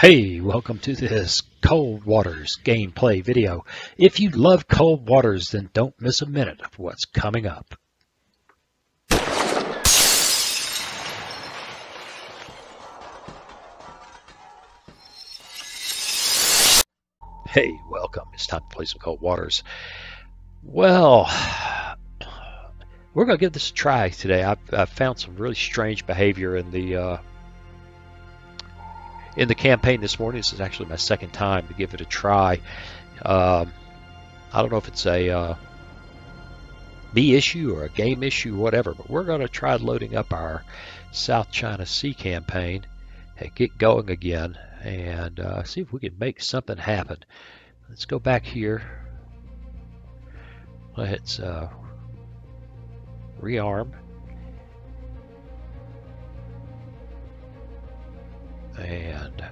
Hey, welcome to this Cold Waters gameplay video. If you love Cold Waters, then don't miss a minute of what's coming up. Hey, welcome. It's time to play some Cold Waters. Well, we're going to give this a try today. I've, I've found some really strange behavior in the uh, in the campaign this morning. This is actually my second time to give it a try. Um, I don't know if it's a uh, B issue or a game issue whatever, but we're going to try loading up our South China Sea campaign and get going again and uh, see if we can make something happen. Let's go back here. Let's uh, rearm. And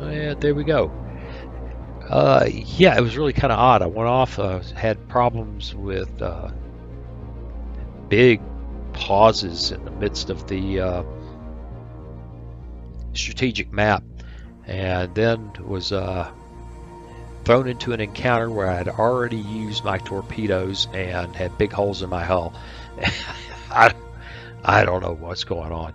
and there we go. Uh, yeah, it was really kind of odd. I went off, uh, had problems with uh, big pauses in the midst of the uh, strategic map, and then was uh, thrown into an encounter where I had already used my torpedoes and had big holes in my hull. I, I don't know what's going on.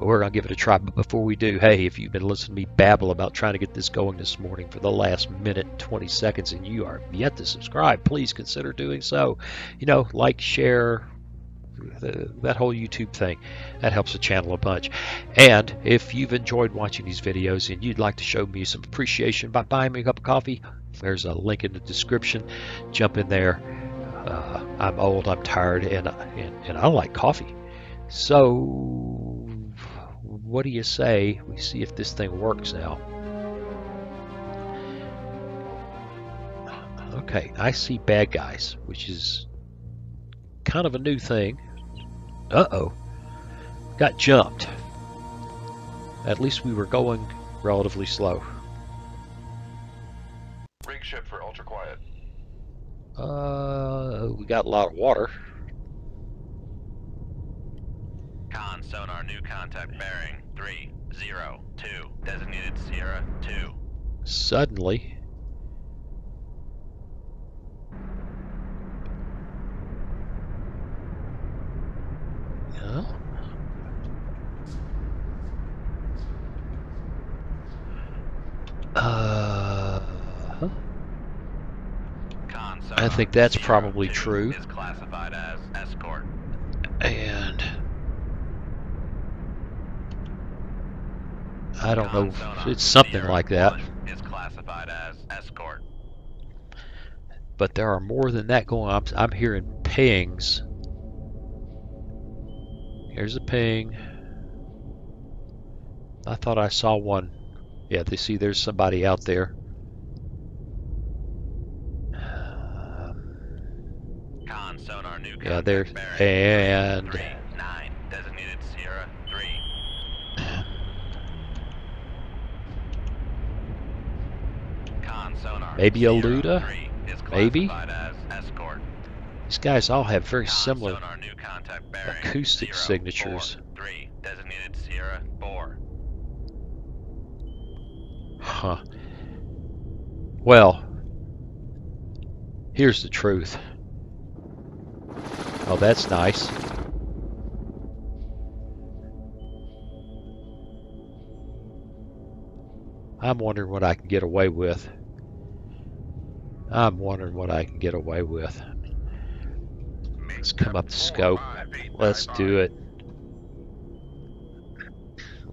We're going to give it a try. But before we do, hey, if you've been listening to me babble about trying to get this going this morning for the last minute 20 seconds and you are yet to subscribe, please consider doing so. You know, like, share, the, that whole YouTube thing. That helps the channel a bunch. And if you've enjoyed watching these videos and you'd like to show me some appreciation by buying me a cup of coffee, there's a link in the description. Jump in there. Uh, I'm old, I'm tired, and, and, and I like coffee. So what do you say we see if this thing works now? Okay, I see bad guys, which is kind of a new thing. Uh-oh. Got jumped. At least we were going relatively slow. Uh, we got a lot of water. Con sonar new contact bearing 302 designated Sierra 2. Suddenly, yeah. Uh, huh? Con I think that's probably true. Is classified as escort. and I don't know. It's something like that. 1 classified as escort. but there are more than that going on. I'm, I'm hearing pings. Here's a ping. I thought I saw one. Yeah, they see there's somebody out there. Um, Con sonar new Yeah, bearing and- 39 designated Sierra 3. Con sonar Maybe a Luda? Maybe? classified as escort. these guys all have very Con similar. sonar bearing acoustic 0, signatures. 4, 3 designated Sierra 4. Huh. Well, here's the truth. Oh, that's nice. I'm wondering what I can get away with. I'm wondering what I can get away with. Let's come up to scope. Let's do it.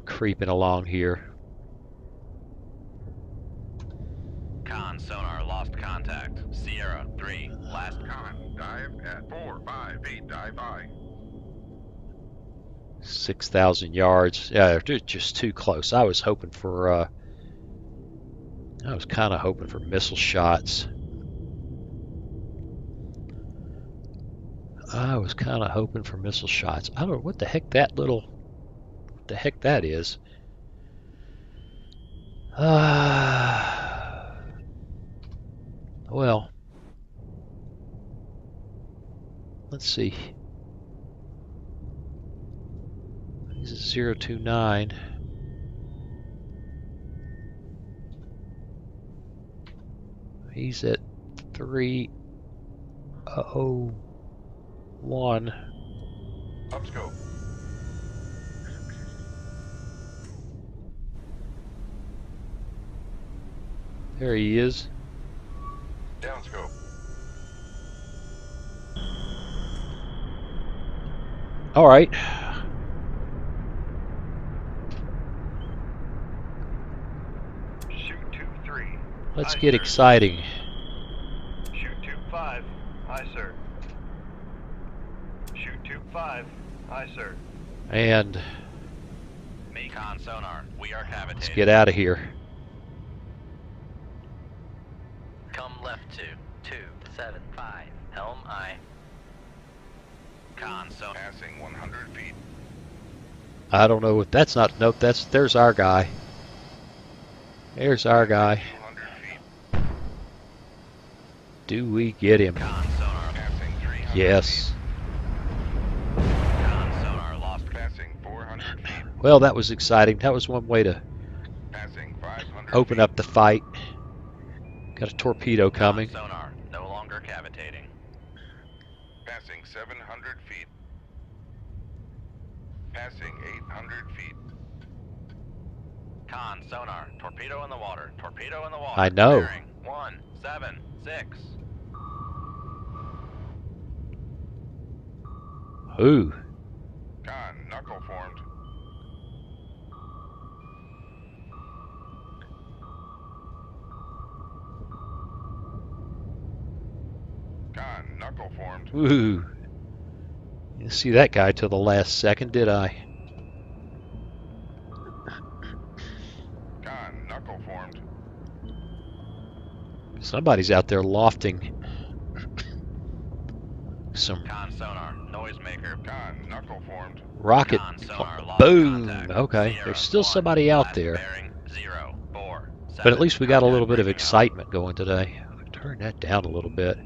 Creeping along here. Con sonar lost contact. Sierra 3 last dive at 458, dive aye. 6,000 yards. Yeah, they're just too close. I was hoping for, uh, I was kind of hoping for missile shots. I was kind of hoping for missile shots. I don't know what the heck that little, what the heck that is. Ah, well, let's see. He's at 029. He's at 301. Uh, Upscope. There he is. Downscope. All right. Shoot two three. Let's Aye, get sir. exciting. Shoot two five. Aye, sir. Shoot two five. Aye, sir. And Mecon sonar, we are cavitating. let's get out of here. Come left to two seven five. Helm aye. Con sonar. Passing 100 feet. I don't know if that's not nope, that's there's our guy. There's our guy. Do we get him? Con sonar. Passing 300 Yes. Con sonar lost. feet. Passing 400 feet. Well, that was exciting. That was one way to open up the fight. Got a torpedo coming. sonar, no longer cavitating. Passing 700 feet. Passing 800 feet. Con sonar, torpedo in the water, torpedo in the water. I know. Bearing one seven six. Ooh. Con, knuckle formed. Con, knuckle formed. Ooh. Didn't see that guy till the last second, did I? Con, knuckle formed. Somebody's out there lofting some Con sonar, noisemaker. Con, knuckle formed. rocket. Con sonar, Boom. contact. Okay, Sierra, there's still one, somebody out there. Bearing zero four. But at least we got a little bit of excitement going today. Turn that down a little bit.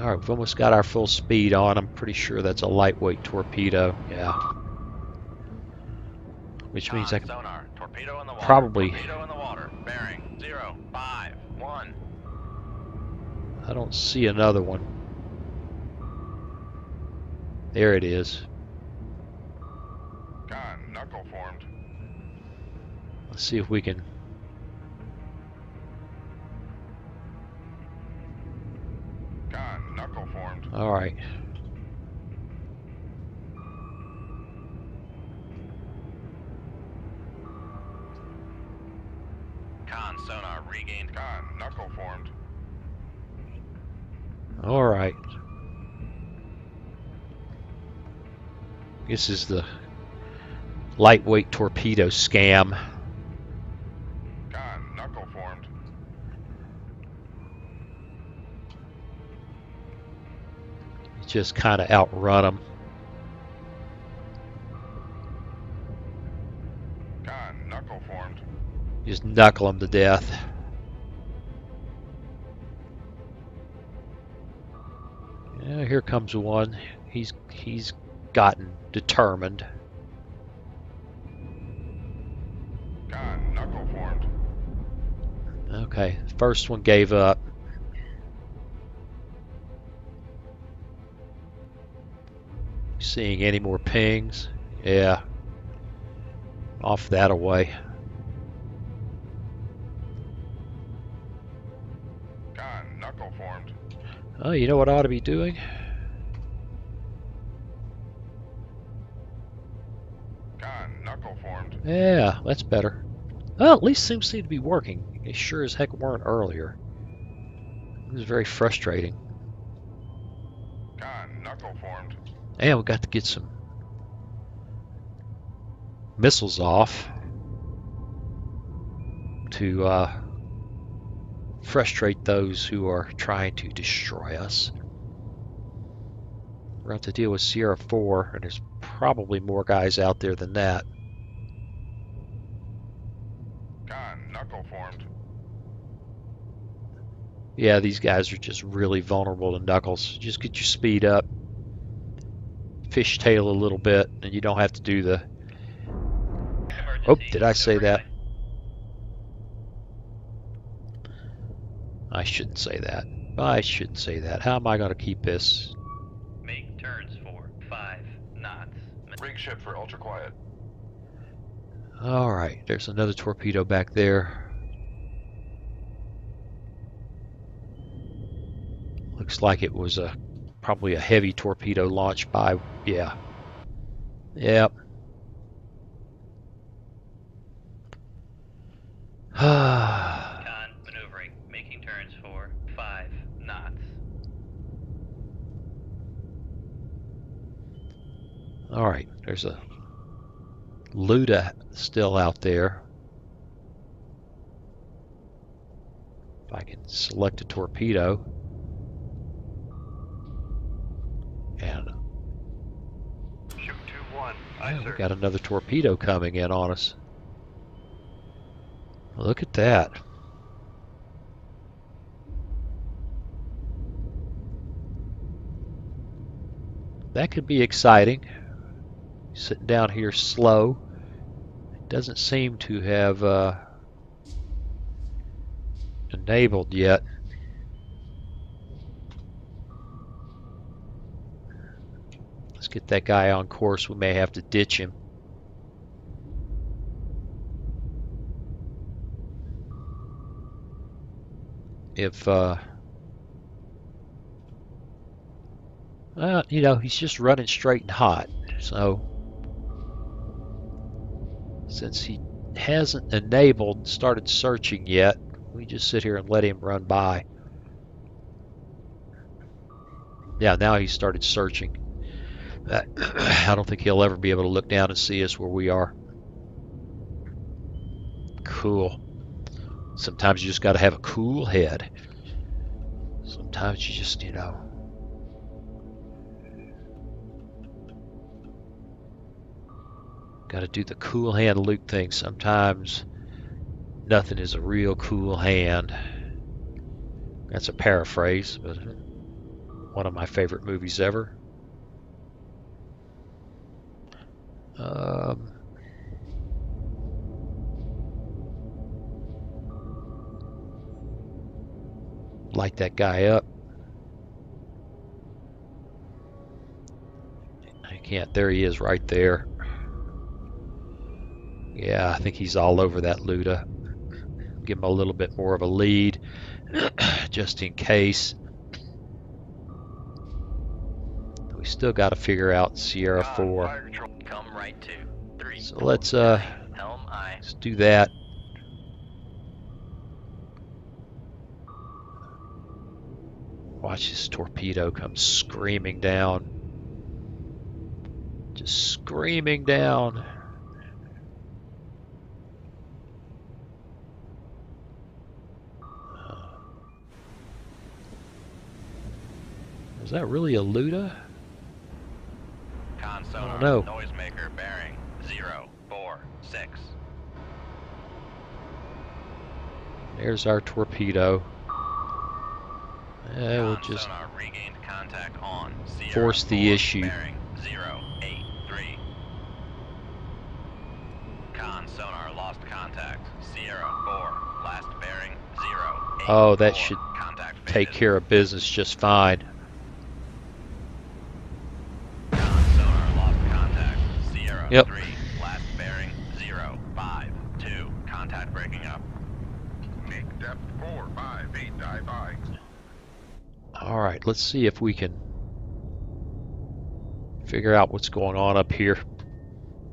All right, we've almost got our full speed on. I'm pretty sure that's a lightweight torpedo. Yeah. Which means I can sonar, torpedo in the water. probably- Torpedo in the water. Bearing zero five one. I don't see another one. There it is. Con, knuckle formed. Let's see if we can. Con, knuckle formed. All All right. This is the lightweight torpedo scam. Con, knuckle formed. Just kind of outrun them. Con, knuckle formed. Just knuckle them to death. Yeah, here comes one. He's he's gotten determined. Con, knuckle formed. Okay, first one gave up. Seeing any more pings? Yeah. Off that away. Oh, you know what I ought to be doing? Con, knuckle formed. Yeah, that's better. Well, at least things seem to be working. They sure as heck weren't earlier. It was very frustrating. Con, knuckle formed. And we got to get some missiles off to uh, frustrate those who are trying to destroy us. We're going to have to deal with Sierra 4, and there's probably more guys out there than that. Con, knuckle formed. Yeah, these guys are just really vulnerable to knuckles. Just get your speed up. fishtail a little bit, and you don't have to do the. Oh, did I say that? I shouldn't say that. I shouldn't say that. How am I going to keep this? Make turns for five knots. Rig ship for ultra quiet. All right, there's another torpedo back there. Looks like it was a probably a heavy torpedo launched by yeah. Yep. Con ah maneuvering. Making turns for five knots. All right, there's a Luda still out there. If I can select a torpedo. And Shoot 2-1. Aye, yeah, we got another torpedo coming in on us. Look at that. That could be exciting. Sitting down here slow. It doesn't seem to have uh, enabled yet. Let's get that guy on course. We may have to ditch him. If, uh, uh, you know, he's just running straight and hot. So, since he hasn't enabled, started searching yet, we just sit here and let him run by. Yeah, now he started searching. Uh, I don't think he'll ever be able to look down and see us where we are. Cool. Sometimes you just got to have a cool head. Sometimes you just, you know. Got to do the cool hand Luke thing. Sometimes nothing is a real cool hand. That's a paraphrase, but one of my favorite movies ever. Um, light that guy up. I can't. There he is, right there. Yeah, I think he's all over that Luda. Give him a little bit more of a lead, just in case. We still got to figure out Sierra 4. Come right to. So let's uh let's do that. Watch this torpedo come screaming down. Just screaming down. Uh, Is that really a Luda? Con don't sonar. know. Noisemaker bearing zero four six. There's our torpedo. Eh, we'll just sonar regained contact on Sierra force the 4 issue. Bearing zero eight three. Con sonar lost contact. Four. Last bearing zero eight Oh, that four. should Contact take faded. care of business just fine. Con sonar lost contact. Sierra Yep. three. Last bearing zero five two. Contact breaking up. Make depth 4, 5, 8, dive by. All right, let's see if we can figure out what's going on up here.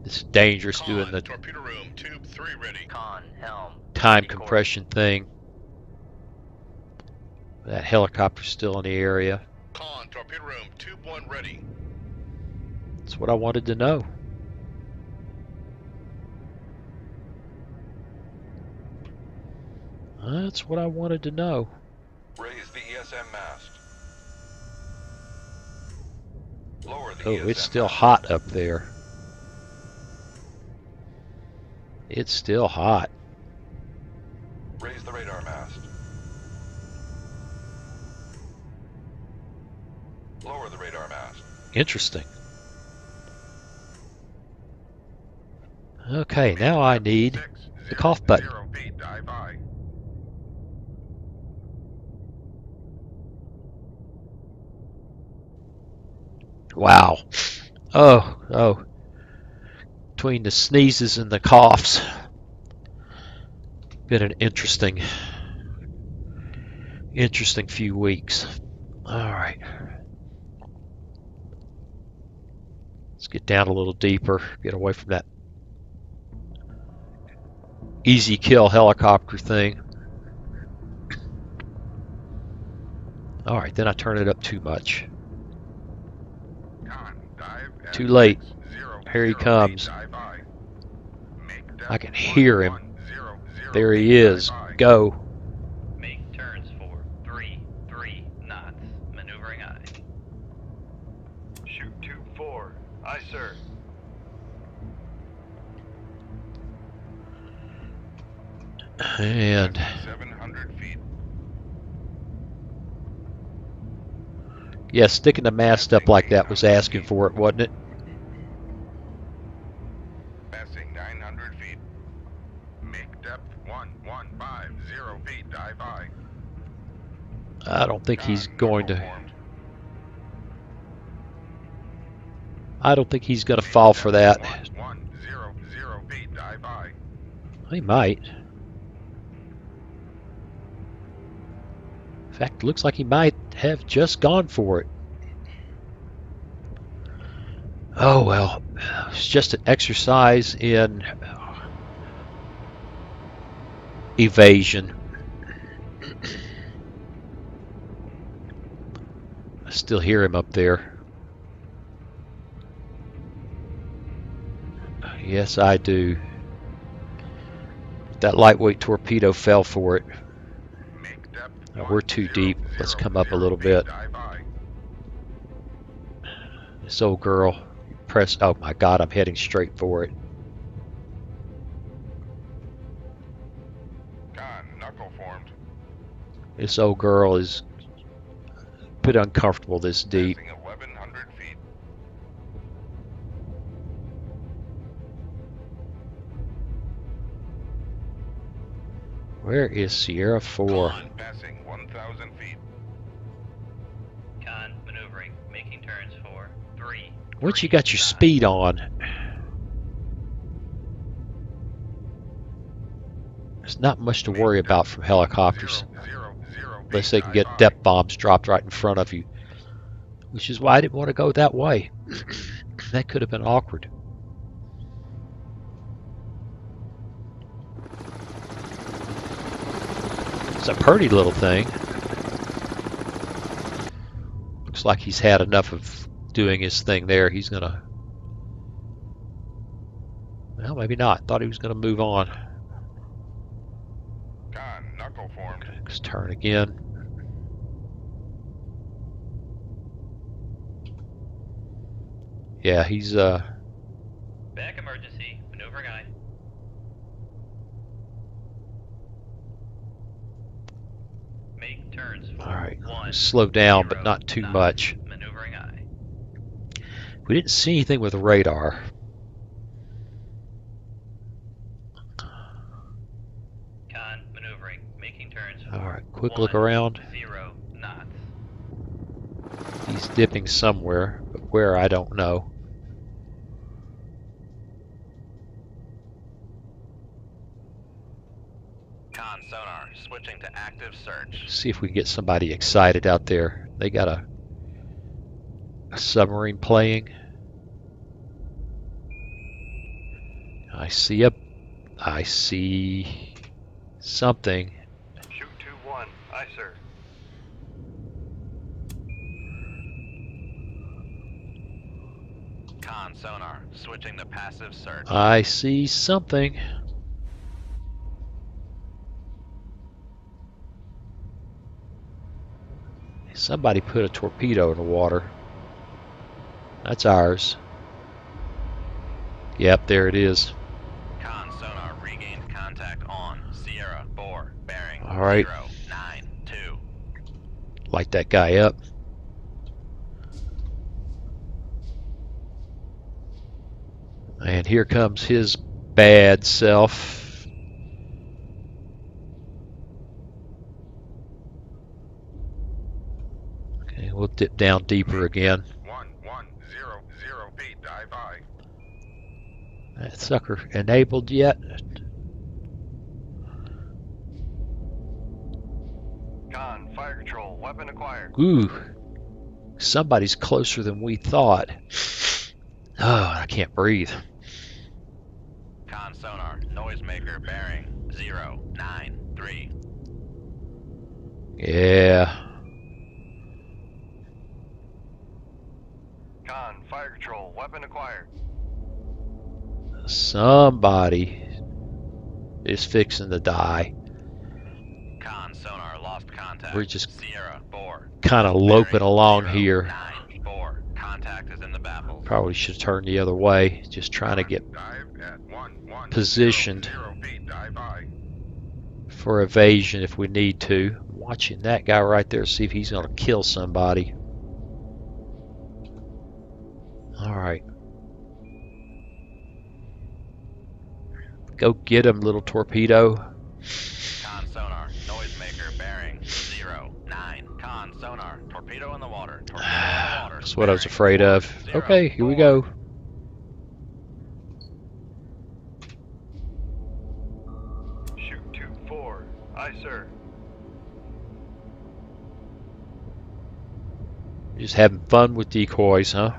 It's dangerous doing the torpedo room, tube 3 ready. Con helm. time Record. compression thing. That helicopter's still in the area. Con, torpedo room, tube 1 ready. That's what I wanted to know. That's what I wanted to know. Raise the ESM mast. Lower the oh, ESM it's still mast. hot up there. It's still hot. Raise the radar mast. Lower the radar mast. Interesting. Okay, now I need the cough button. Wow. Oh, oh. Between the sneezes and the coughs. Been an interesting, interesting few weeks. Alright. Let's get down a little deeper, get away from that easy kill helicopter thing. Alright, then I turn it up too much. Con, dive at Too late. Here he comes. dive by. Make I can hear him. one, zero, zero There he is. Go. Make turns for three, three knots. Maneuvering aye. Shoot two four. Aye, sir. And Seven hundred feet. yeah, sticking the mast up like that was asking for it, wasn't it? Passing nine hundred feet. Make depth one, one, five, zero feet, dive by. I don't think he's going to. I don't think he's going to fall for that. He might. In fact, looks like he might have just gone for it. Oh well, it's just an exercise in evasion. I still hear him up there. Yes, I do. That lightweight torpedo fell for it. One, we're too deep. Let's come up a little bit. This old girl press. Oh my God! I'm heading straight for it. This old girl is bit uncomfortable this deep. Passing eleven hundred feet. Where is Sierra Four? Con, passing one thousand feet. Con maneuvering. Making turns for three. Once you got your knots. speed on, there's not much to worry about from helicopters, Zero, zero, zero unless they can get depth bombs dropped right in front of you. Which is why I didn't want to go that way. that could have been awkward. It's a pretty little thing. Looks like he's had enough of doing his thing there. He's gonna. Well, maybe not. Thought he was gonna move on. Con, knuckle formed. Let's turn again. Yeah, he's uh Back emergency. Maneuvering aye. Make turns all right. one. Slow down, but not too knots. much. Maneuvering aye. We didn't see anything with the radar. Con maneuvering. Making turns All right, quick look around. Zero knots. He's dipping somewhere, but where I don't know. Con sonar. Switching to active search. See if we can get somebody excited out there. They got a, a submarine playing. I see a, I see something. Shoot two one. Aye, sir. Con sonar. Switching to passive search. I see something. Somebody put a torpedo in the water. That's ours. Yep, there it is. Con sonar regained contact on Sierra 4 bearing All right. 092. Light that guy up. And here comes his bad self. Okay, we'll dip down deeper again. One, one, zero, zero feet, dive high. That sucker enabled yet? Weapon acquired. Ooh, somebody's closer than we thought. Oh, I can't breathe. Con sonar, noisemaker bearing zero nine three. Yeah, Con, fire control, weapon acquired. somebody is fixing to die. Con sonar. We're just. Kind of loping along zero, here. Nine four. Contact is in the baffles. Probably should turn the other way. Just trying to get one, one, Positioned. Zero, zero for evasion if we need to. Watching that guy right there, see if he's going to kill somebody. All right. Go get him, little torpedo. Con sonar, noisemaker bearing zero nine. Con sonar, torpedo in the water. Torpedo in the water. That's what I was afraid of. Okay, here we go. Shoot two four. Aye, sir. Just having fun with decoys, huh?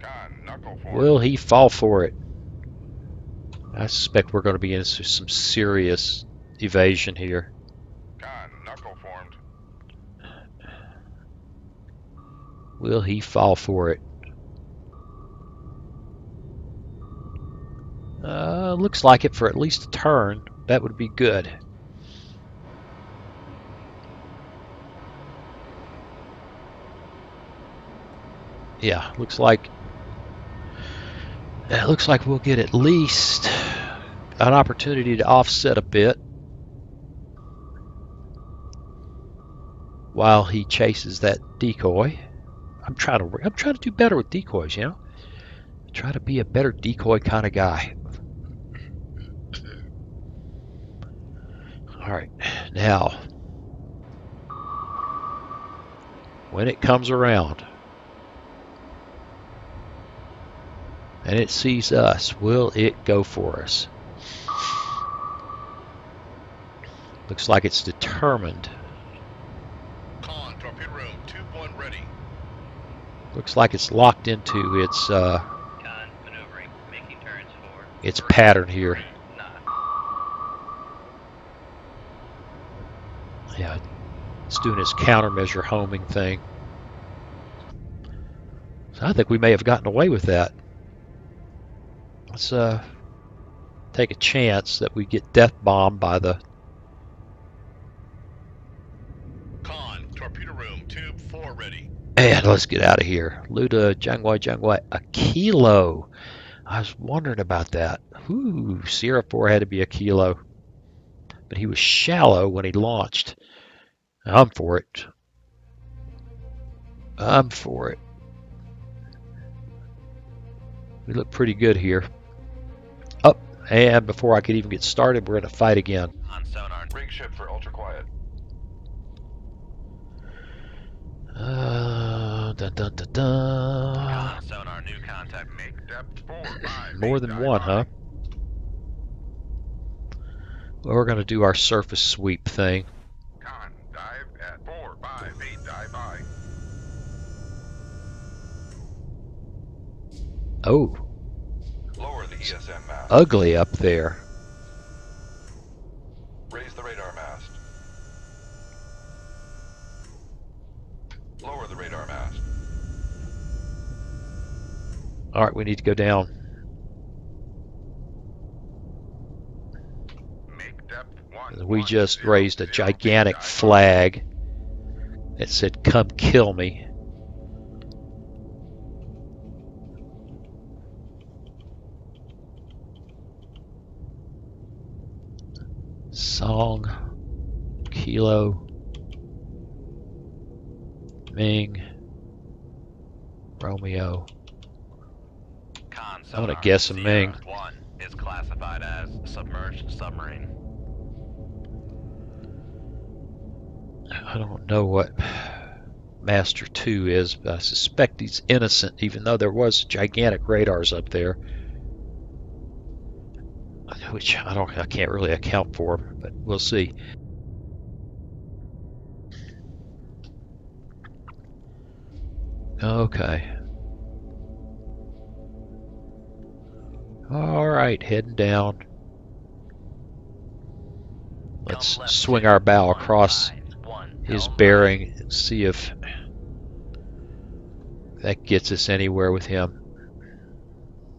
Con, knuckle forward. Will he fall for it? I suspect we're going to be into some serious evasion here. Con, knuckle formed. Will he fall for it? Uh, looks like it for at least a turn. That would be good. Yeah, looks like Uh, it looks like we'll get at least an opportunity to offset a bit while he chases that decoy. I'm trying to I'm trying to do better with decoys, you know. Try to be a better decoy kind of guy. All right, now when it comes around and it sees us, will it go for us? Looks like it's determined. Con, torpedo room, tube one ready. Looks like it's locked into its uh, Con, maneuvering, making turns for. its pattern here. Nah. Yeah, it's doing its countermeasure homing thing. So I think we may have gotten away with that. Let's uh, take a chance that we get death bombed by the. Con, torpedo room, tube four ready. And let's get out of here. Luda Jiangwei Jiangwei, a kilo. I was wondering about that. Ooh, Sierra 4 had to be a kilo. But he was shallow when he launched. I'm for it. I'm for it. We look pretty good here. And before I could even get started, we're in a fight again. On sonar, Rig ship for ultra quiet. Uh, dun, dun, dun, dun. con sonar, new contact. Make depth four, five. More than one, huh? Well, we're going to do our surface sweep thing. Con, dive at four, dive high. Oh, Lower the ESM. Ugly up there. Raise the radar mast. Lower the radar mast. All right, we need to go down. Make depth one. We just raised a gigantic flag that said, Come kill me. Song, Kilo, Ming, Romeo. Con I'm gonna guess a Ming. One is classified as submerged submarine. I don't know what Master 2 is, but I suspect he's innocent, even though there was gigantic radars up there. Which I don't I can't really account for, but we'll see. Okay. Alright, heading down. Let's swing our bow across his bearing and see if that gets us anywhere with him.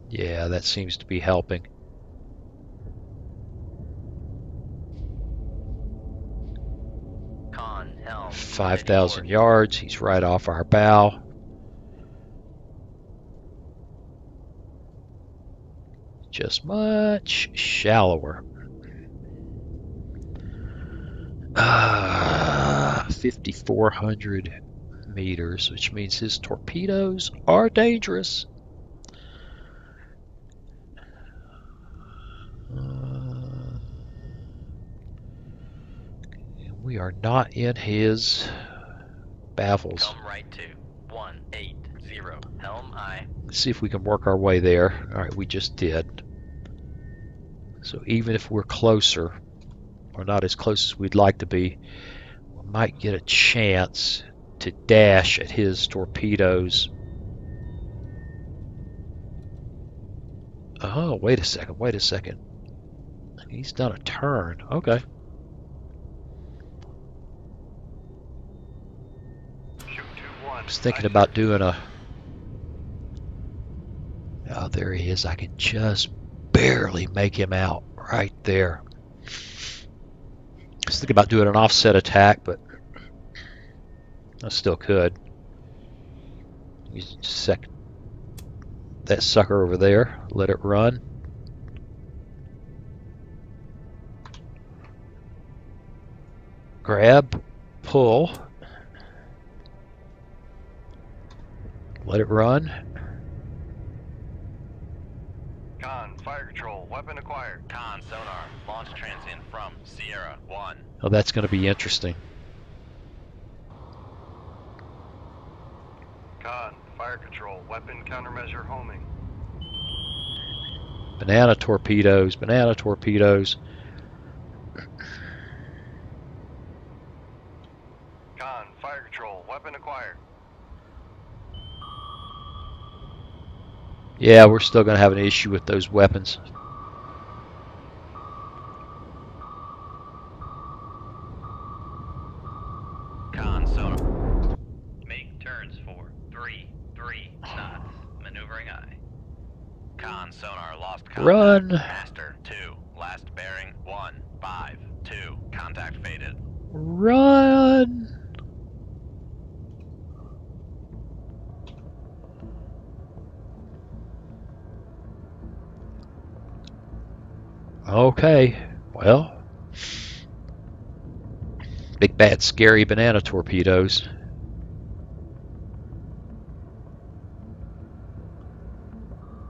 Yeah, that seems to be helping. 5,000 yards. He's right off our bow. Just much shallower. Ah, 5,400 meters, which means his torpedoes are dangerous. Uh, we are not in his baffles. Come right to one eight zero. Helm aye. Let's see if we can work our way there. All right, we just did. So even if we're closer, or not as close as we'd like to be, we might get a chance to dash at his torpedoes. Oh, wait a second, wait a second. He's done a turn. Okay. Shoot two one. Was thinking about doing a. Oh, there he is. I can just barely make him out right there. I was thinking about doing an offset attack, but I still could. You sec that sucker over there. Let it run. Grab, pull. Let it run. Con, fire control, weapon acquired. Con sonar, launch transient from Sierra 1. Oh, that's going to be interesting. Con, fire control, weapon countermeasure homing. Banana torpedoes, banana torpedoes. Con, fire control, weapon acquired. Yeah, we're still going to have an issue with those weapons. Con. Make turns for three three knots. Maneuvering aye. Con sonar lost contact. Run. Master 2. Last bearing 1 5 2. Contact faded. Run! Okay, well. Big bad scary banana torpedoes.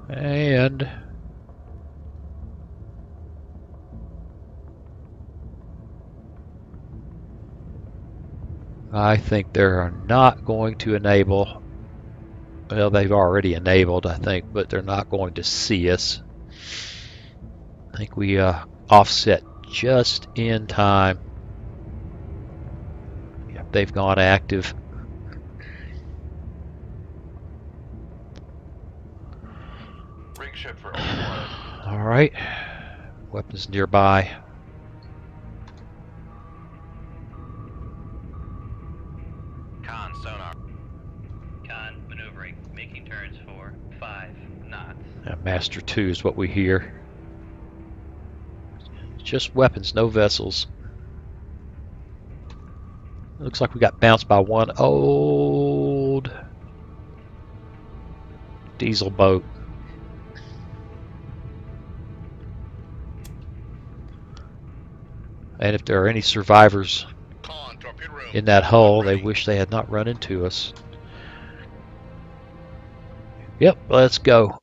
And I think they're not going to enable. Well, they've already enabled, I think, but they're not going to see us. I think we uh, offset just in time. Yep, they've gone active. Rig ship for. All right, weapons nearby. Con sonar. Con, maneuvering. Making turns for five knots. Master 2 is what we hear. Just weapons, no vessels. Looks like we got bounced by one old diesel boat. And if there are any survivors in that hull, they wish they had not run into us. Yep, let's go.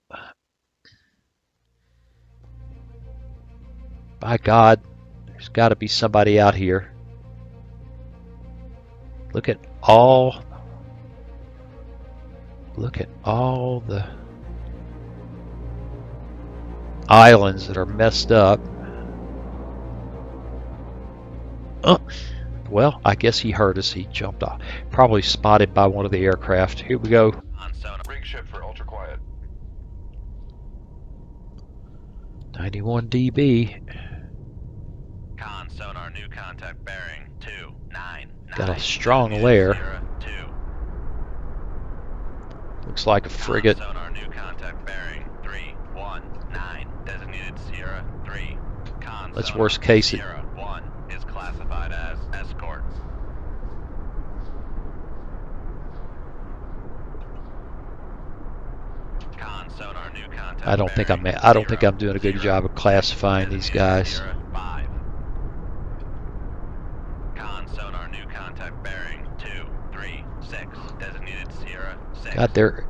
By God, there's got to be somebody out here. Look at all. Look at all the islands that are messed up. Oh, well, I guess he heard us. He jumped off. Probably spotted by one of the aircraft. Here we go. On sonar. Rig ship for ultra quiet. 91 dB. Sonar, new contact bearing two nine. Got a strong Unit layer. Sierra, two. Looks like a frigate. sonar, new contact bearing three one nine. Designated Sierra three. Con Let's sonar, worst case it. Sierra one is classified as escort. Con sonar, new contact I don't think I'm. I don't think I'm doing a good zero. job of classifying these guys. Sierra five. Con sonar, new contact bearing two three six. Designated Sierra six. God, they're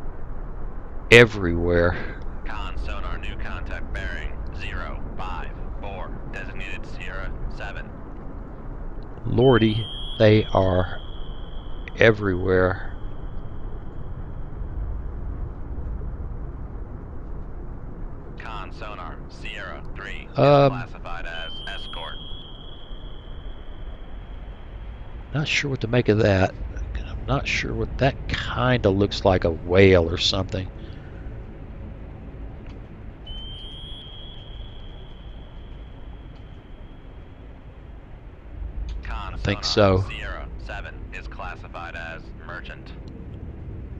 everywhere. Con sonar, new contact bearing zero five four. Designated Sierra seven. Lordy, they are everywhere. Con sonar, Sierra three. Um, classified as escort. Not sure what to make of that. Not sure what that kind of looks like a whale or something. Con think so. Sierra seven is classified as merchant.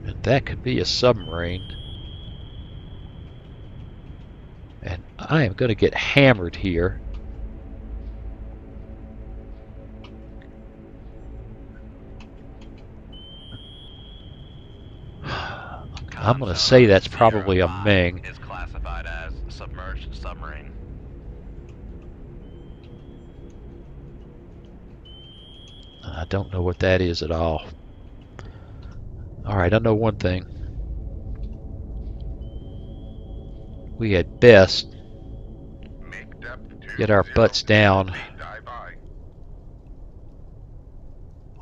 And that could be a submarine. And I am going to get hammered here. I'm going to say that's probably a Ming. Is classified as submerged submarine. I don't know what that is at all. Alright, I know one thing. We had best Make depth two Get our butts down. feet, dive by.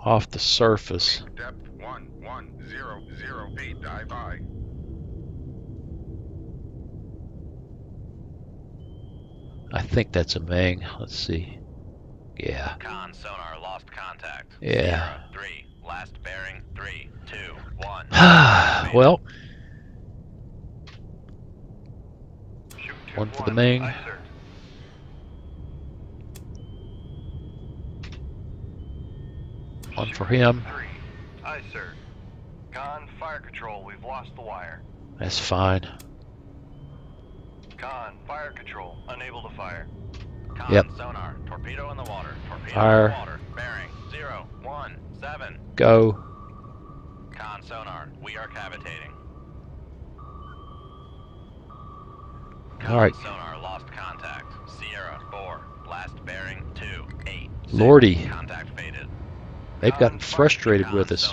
off the surface. Depth one one zero zero feet, dive by. I think that's a Ming. Let's see. Yeah. Con sonar lost contact. Yeah. Sierra three. Last bearing three two one. well, Shoot One for the Ming. Sir. one for him. Three. Aye, sir. Con, fire control. We've lost the wire. That's fine. Con, fire control. Unable to fire. Con Yep. sonar. Torpedo in the water. Torpedo Fire. in the water. Bearing zero one seven. Go. Con sonar. We are cavitating. Con Alright. sonar lost contact. Sierra four. Last bearing two eight. six. Lordy. Contact faded. They've gotten frustrated with us.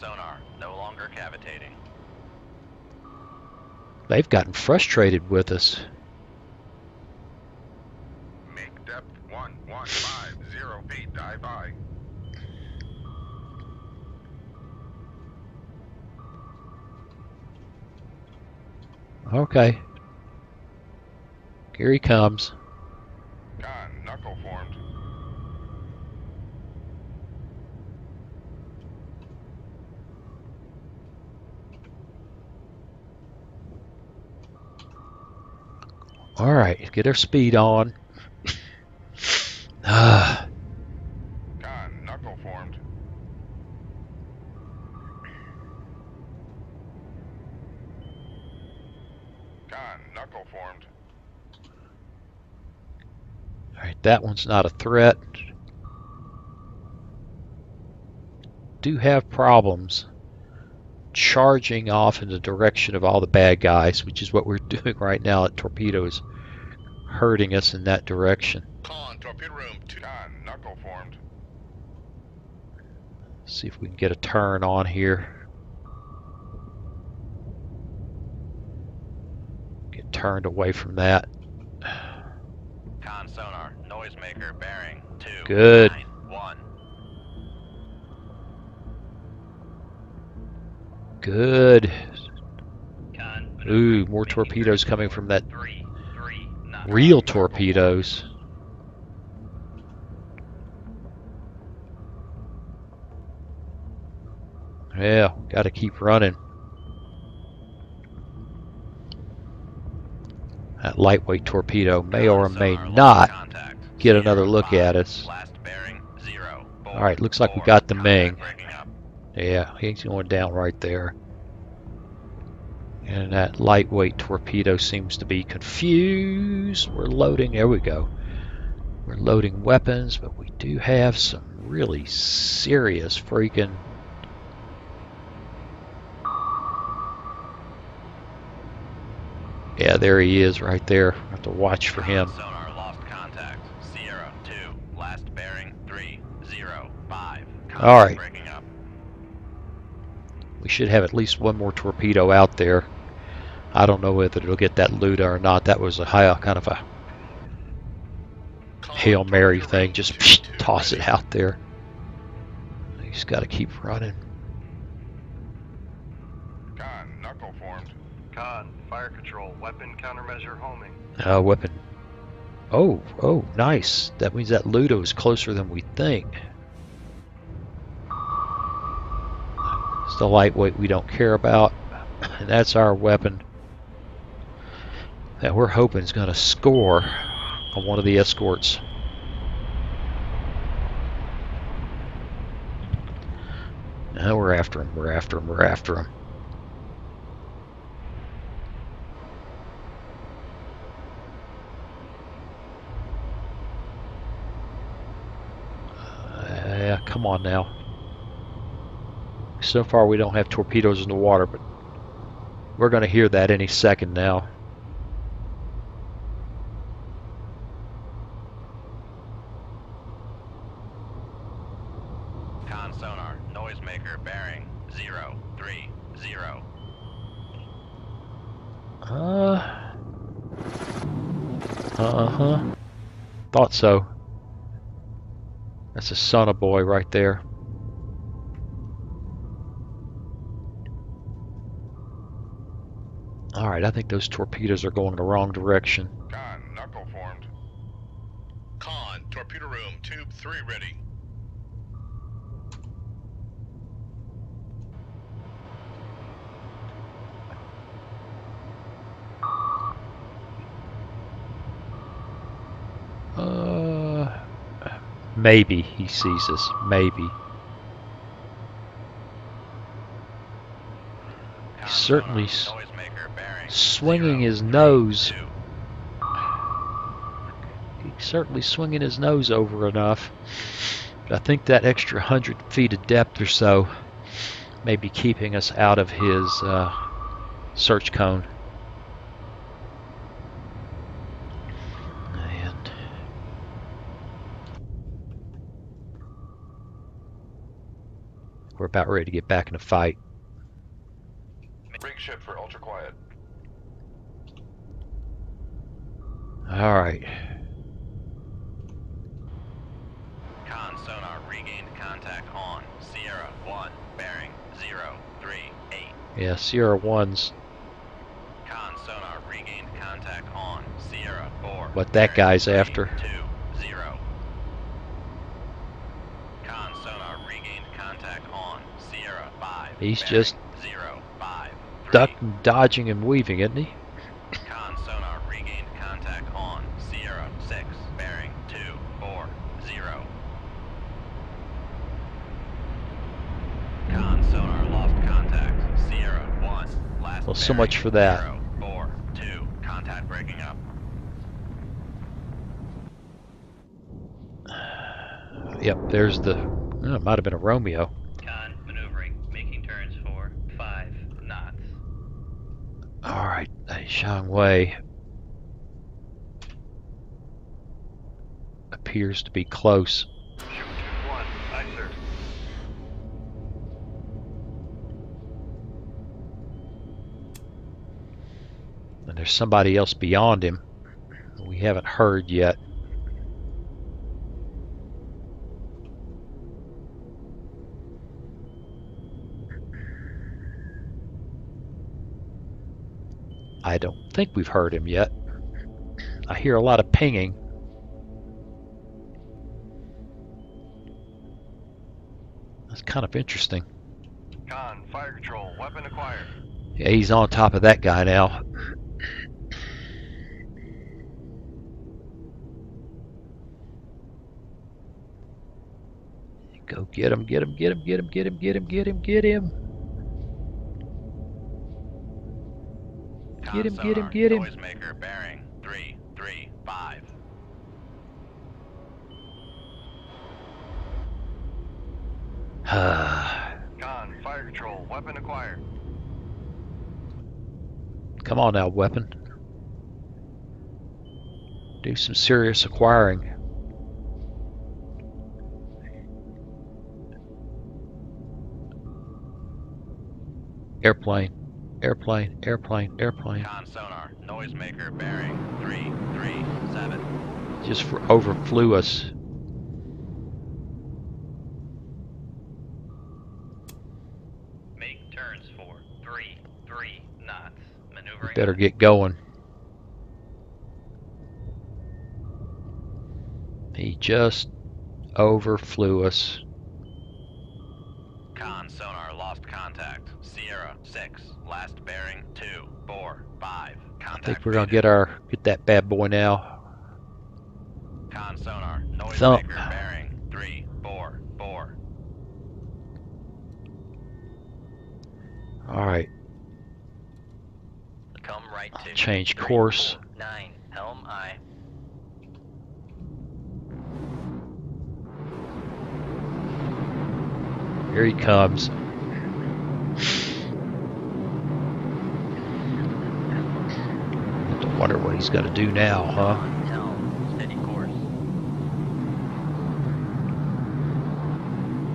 Sonar. No longer cavitating. They've gotten frustrated with us. Make depth one one five zero feet, dive by. Okay. Here he comes. Con, knuckle formed. Alright, get our speed on. Ah, Con, knuckle formed. Con, knuckle formed. Alright, that one's not a threat. Do have problems charging off in the direction of all the bad guys, which is what we're doing right now at torpedoes, hurting us in that direction. Con, torpedo room, two. Con, knuckle formed. See if we can get a turn on here. Get turned away from that. Con sonar, noisemaker bearing two. Good. nine, Good. Ooh, more torpedoes coming from that Three, three, knots. real torpedoes. Yeah, gotta keep running. That lightweight torpedo may or may not get another look at us. Last bearing zero. four, Alright, looks like we got the Ming. Yeah, he's going down right there. And that lightweight torpedo seems to be confused. We're loading, there we go. We're loading weapons, but we do have some really serious freaking. Yeah, there he is right there. I have to watch for him. Sonar lost contact. Sierra two. Last bearing three zero five. All right. Breaking up. We should have at least one more torpedo out there. I don't know whether it'll get that Luda or not. That was a high, kind of a Hail Mary thing. Just toss it out there. You just got to keep running. Con, knuckle formed. Con, fire control, weapon countermeasure homing. Uh, weapon. Oh, oh, nice. That means that Luda is closer than we think. It's the lightweight we don't care about. And that's our weapon that we're hoping is going to score on one of the escorts. Now we're after him, we're after him, we're after him. Uh, come on now. So far we don't have torpedoes in the water, but we're going to hear that any second now. Con sonar. Noisemaker bearing zero three zero. Uh. Uh huh. Thought so. That's a son of boy right there. Alright, I think those torpedoes are going in the wrong direction. Con, knuckle formed. Con, torpedo room, tube three ready. Uh, maybe he sees us. Maybe. Con Certainly swinging his nose. He's certainly swinging his nose over enough. But I think that extra hundred feet of depth or so may be keeping us out of his uh, search cone. We're about ready to get back in a fight. Rig ship for ultra quiet. All right. Con sonar regained contact on Sierra 1, bearing 038. Yeah, Sierra One's Con sonar regained contact on Sierra 4. What that guy's after. 320. Con sonar regained contact on Sierra 5. He's just 053. ducking, dodging, and weaving, isn't he? Con sonar regained contact on Sierra 6, bearing 240. Con sonar lost contact. Sierra 1, last Well, so much for that. 042. Contact breaking up. Yep, there's the. Oh, it might have been a Romeo. Con maneuvering, making turns for five knots. All right, Jiangwei. appears to be close. Somebody else beyond him. We haven't heard yet. I don't think we've heard him yet. I hear a lot of pinging. That's kind of interesting. Con, fire control, weapon acquired. Yeah, he's on top of that guy now. Go get him, get him, get him, get him, get him, get him, get him, get him. Get him, get him, get him. Noisemaker bearing three, three, five. Con, fire control, weapon acquired. Come on now, weapon. Do some serious acquiring. Airplane, airplane, airplane, airplane. Con sonar, noisemaker bearing three, three, seven. Just for overflew us. Make turns for three, three knots. Maneuvering. Better get going. He just overflew us. Con sonar lost contact. Sierra six, last bearing two, four, five. Contact I think we're gonna get our get that bad boy now. Con sonar, noisemaker bearing three, four, four. All right, Come right to. change three, course. four, Nine. Helm aye. Here he comes. Don't wonder what he's gonna do now, huh?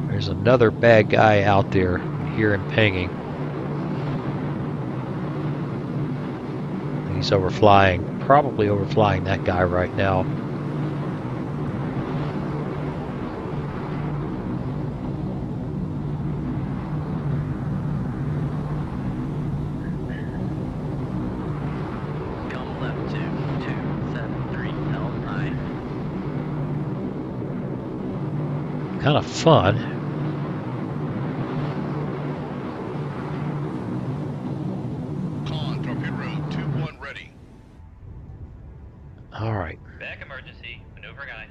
There's another bad guy out there. here him pinging. He's overflying, probably overflying that guy right now. Come left to two, seven, three. Helm aye. Kind of fun. Con, torpedo 2-1 ready. All right. Back emergency. Maneuvering aye.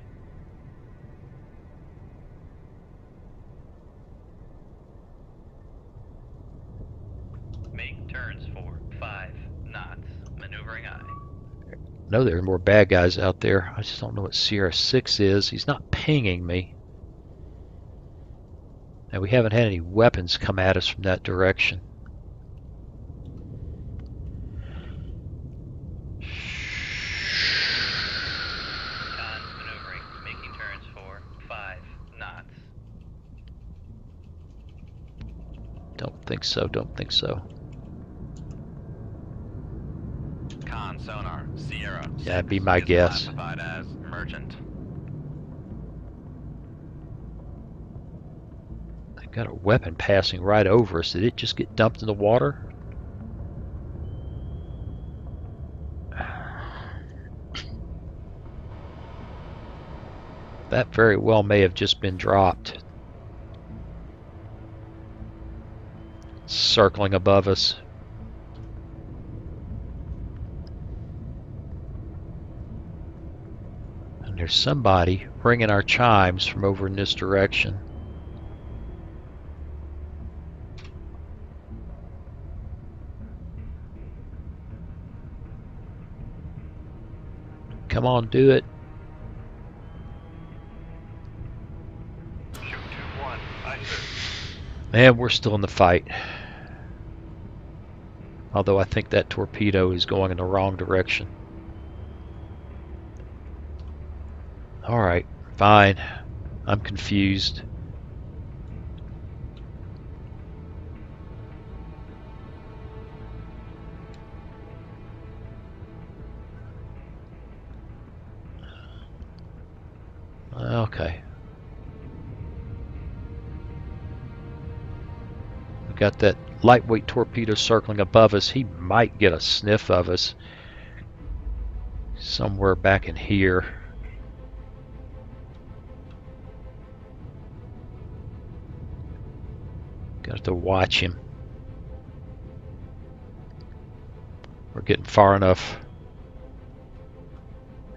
Make turns for five knots. Maneuvering aye. know there are more bad guys out there. I just don't know what Sierra 6 is. He's not pinging me. And we haven't had any weapons come at us from that direction. Con maneuvering. Making turns for five knots. Don't think so, don't think so. Con sonar, Sierra. Yeah, that'd be my guess. Merchant. Got a weapon passing right over us. Did it just get dumped in the water? That very well may have just been dropped. Circling above us. And there's somebody ringing our chimes from over in this direction. Come on, do it. Shoot 2-1. Aye, sir. Man, we're still in the fight. Although I think that torpedo is going in the wrong direction. Alright. fine. I'm confused. Okay. We've got that lightweight torpedo circling above us. He might get a sniff of us somewhere back in here. Got to watch him. We're getting far enough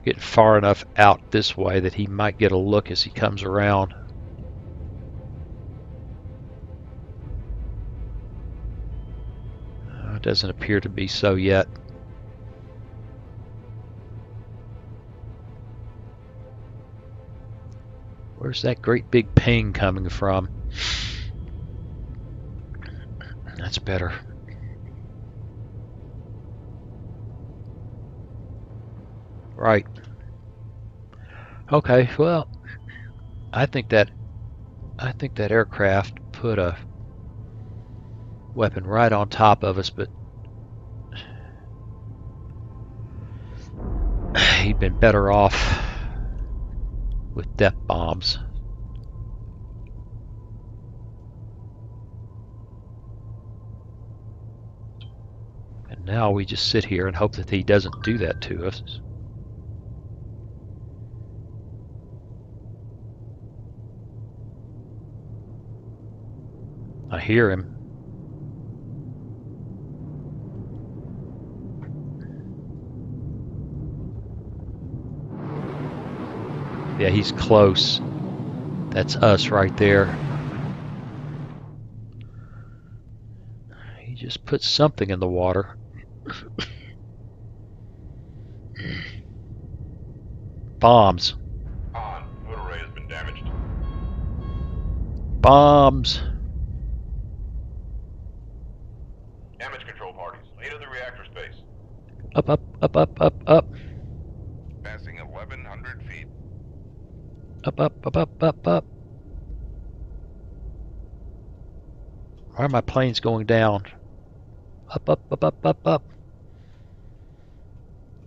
getting far enough out this way that he might get a look as he comes around. Uh, doesn't appear to be so yet. Where's that great big ping coming from? That's better. Right. Okay, well, I think that I think that aircraft put a weapon right on top of us, but he'd been better off with depth bombs. And now we just sit here and hope that he doesn't do that to us. I hear him. Yeah, he's close. That's us right there. He just put something in the water. Bombs. On. Motor array has been damaged. Bombs. Damage control parties. Eight of the reactor space. Up, up, up, up, up, up. Passing 1,100 feet. Up, up, up, up, up, up. Why are my planes going down? Up, up, up, up, up, up.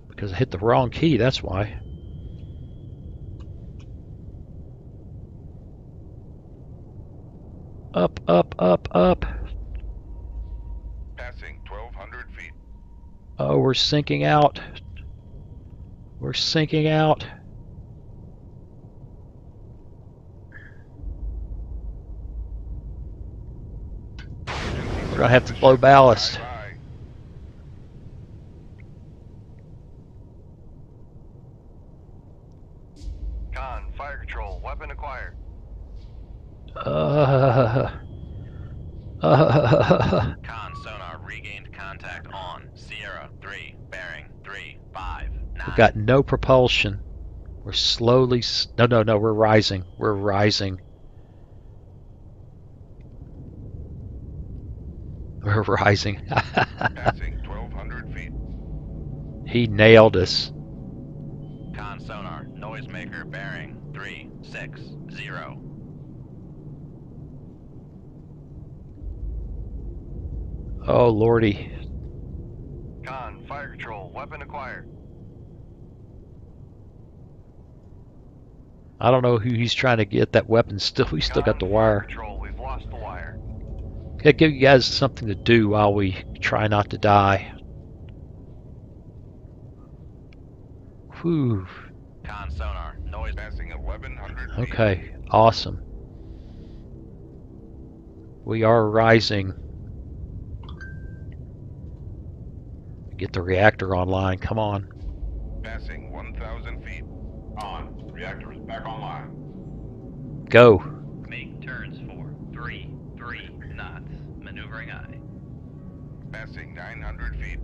Because I hit the wrong key, that's why. Up, up, up, up. Passing 1,200 feet. Oh, we're sinking out. We're sinking out. We're gonna have to blow ballast. Con, fire control, weapon acquired. Uh, uh, Con sonar regained contact on Sierra 3, bearing 3, 5, 9. We've got no propulsion. We're slowly. No, no, no. We're rising. We're rising. We're rising. Passing 1,200 feet. he nailed us. Con sonar, noisemaker bearing 3, 6, 0. Oh lordy. Con, fire control, weapon acquired. I don't know who he's trying to get. That weapon still. We still got the wire. Control, we've lost the wire. Gotta give you guys something to do while we try not to die. Whew. Con sonar, noise Passing 1,100 feet. Okay, awesome. We are rising. Get the reactor online. Come on. Passing 1,000 feet. On. Reactor is back online. Go. Make turns for three, three knots. Maneuvering eye. Passing 900 feet.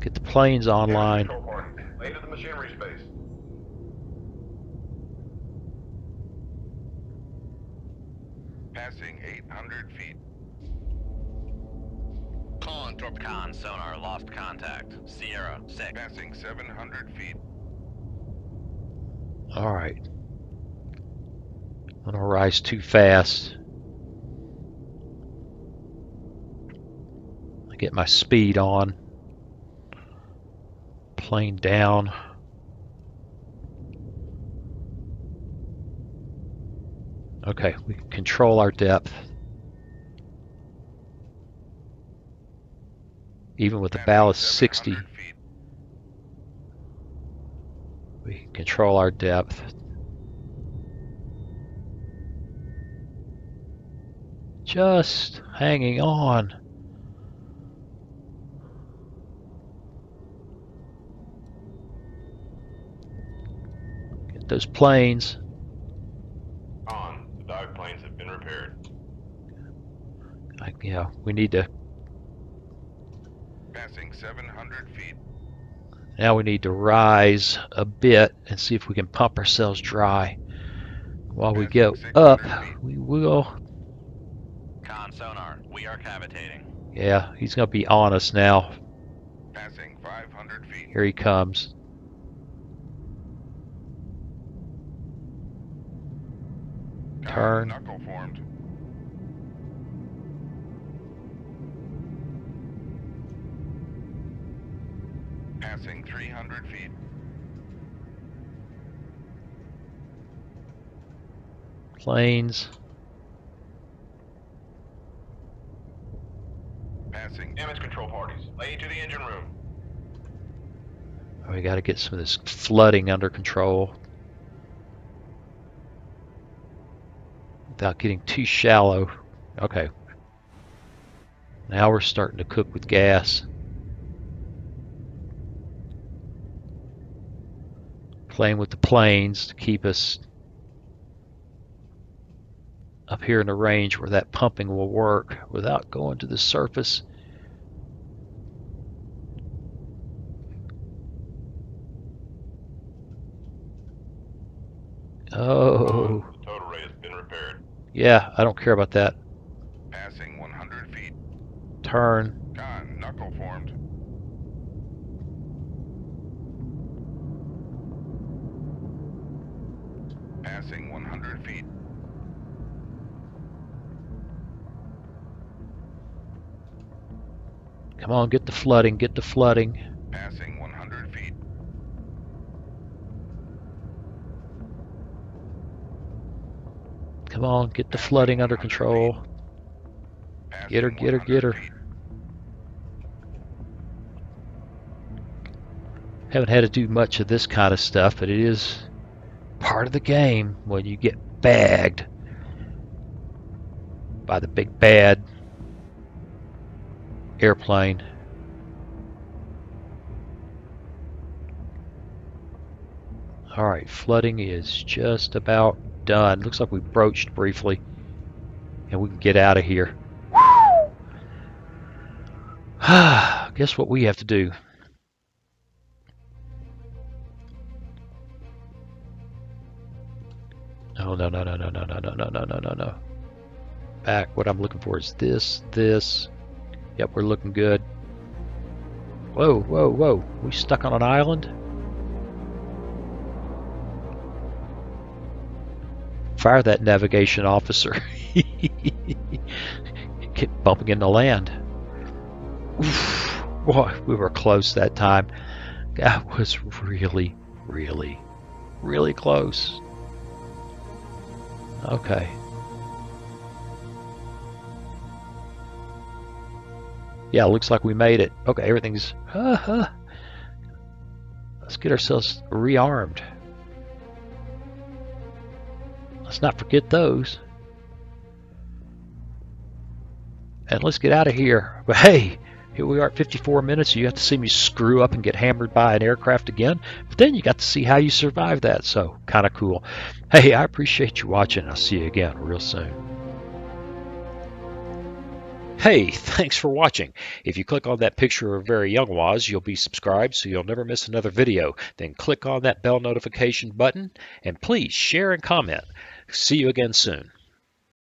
Get the planes online. Control party. The machinery space. Passing 800 feet. Con, Con sonar, lost contact. Sierra 6. Passing 700 feet. All right. I don't rise too fast. I get my speed on. Plane down. Okay, we can control our depth. Even with the ballast 60, feet. we can control our depth. Just hanging on. Get those planes. On. The dog planes have been repaired. I, yeah, we need to. Passing 700 feet. Now we need to rise a bit and see if we can pump ourselves dry. While we go up, feet. we will. We are cavitating. Yeah, he's gonna be on us now. Passing 500 feet. Here he comes. Turn. Knuckle formed. Passing 300 feet. Planes. Passing Damage control parties. Lay to the engine room. We got to get some of this flooding under control. Without getting too shallow. Okay. Now we're starting to cook with gas. Playing with the planes to keep us up here in the range where that pumping will work without going to the surface. Oh, The towed array has been repaired. yeah, I don't care about that. Passing 100 feet. Turn. Con Knuckle formed. Passing 100 feet. Come on, get the flooding, get the flooding. Passing 100 feet. Come on, get the flooding under control. Get her, get her, get her. Haven't had to do much of this kind of stuff, but it is part of the game when you get bagged by the big bad airplane. Alright, flooding is just about done. Looks like we broached briefly. And we can get out of here. Guess what we have to do? No, no, no, no, no, no, no, no, no, no, no, no, no. Back. What I'm looking for is this, this. Yep, we're looking good. Whoa, whoa, whoa. We stuck on an island? Fire that navigation officer. Keep bumping into land. Oof. Boy, we were close that time. That was really, really, really close. Okay. Yeah, looks like we made it. Okay, everything's. Uh, uh. Let's get ourselves rearmed. Let's not forget those. And let's get out of here. But hey, here we are at 54 minutes. You have to see me screw up and get hammered by an aircraft again. But then you got to see how you survive that. So, kind of cool. Hey, I appreciate you watching. I'll see you again real soon. Hey, thanks for watching. If you click on that picture of Very Young Waz, you'll be subscribed so you'll never miss another video. Then click on that bell notification button and please share and comment. See you again soon.